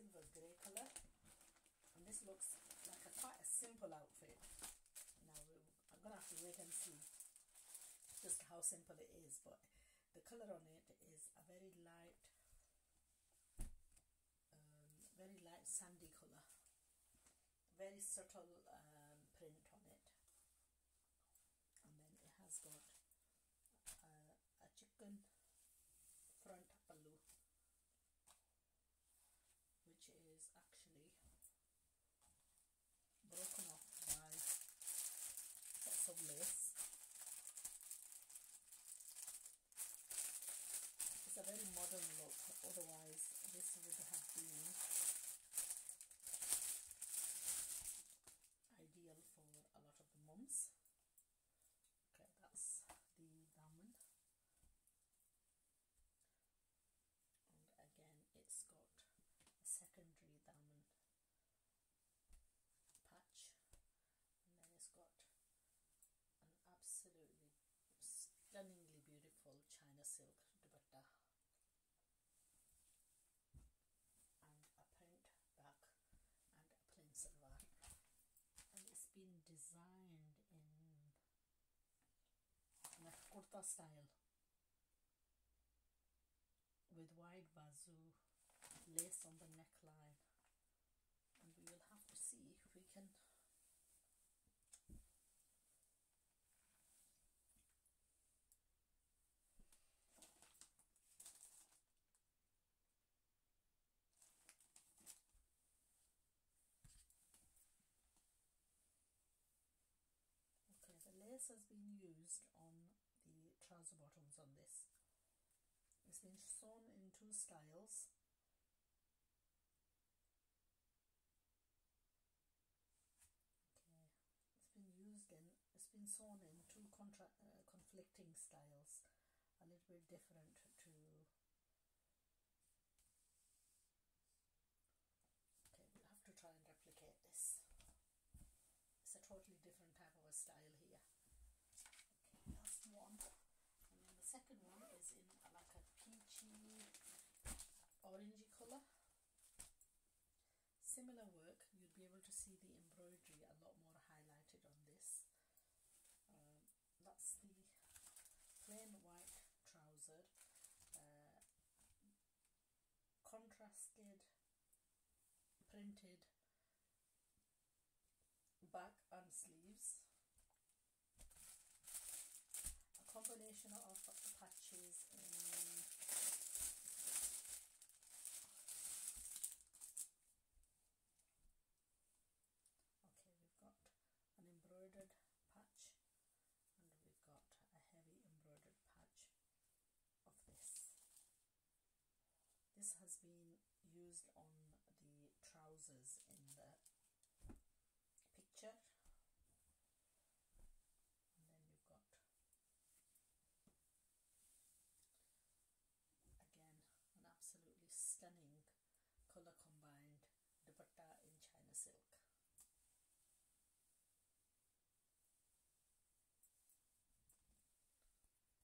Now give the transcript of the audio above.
silver grey colour and this looks like a quite a simple outfit. Now I'm gonna have to wait and see just how simple it is but the color on it is a very light um, very light sandy color very subtle um, print on it and then it has got a, a chicken front pallu which is actually broken off by lots of lace it's a very modern look otherwise this would have been ideal for a lot of the mums okay that's the diamond and again it's got a secondary diamond patch and then it's got an absolutely stunningly beautiful china silk dupatta and a print back and a plain salwar and it's been designed in a kurta style with wide bazoo lace on the neckline. And we will have to see if we can Lace has been used on the trouser bottoms on this. It's been sewn in two styles. Okay, it's been used in, it's been sewn in two contra uh, conflicting styles, a little bit different to Okay, we'll have to try and replicate this it's a totally different type of a style here okay that's one and then the second one is in like a peachy orangey color similar work you'll be able to see the embroidery a lot more highlighted on this. Um, that's the plain white trouser uh, contrasted printed back and sleeves. A combination of patches in okay we've got an embroidered patch and we've got a heavy embroidered patch of this this has been used on the trousers in the picture. And then you've got again an absolutely stunning color combined dupatta in china silk